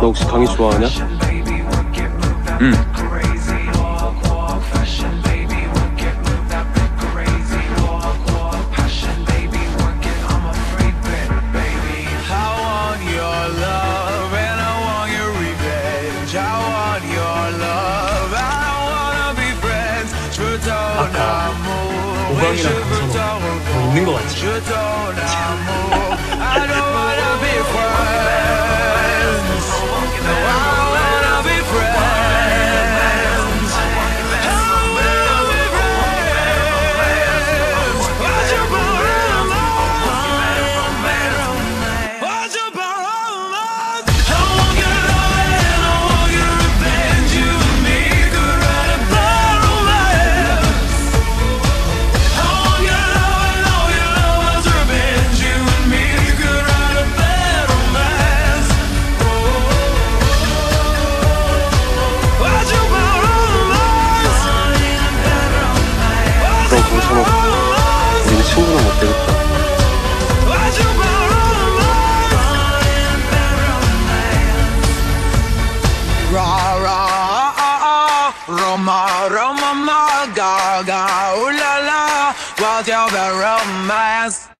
너 혹시 강희 좋아하냐? 응. I want your love. I don't 그럼 동찬아 우리 친구는 못 되겠다 Roma Roma ma ga ga ooh la la What's your romance?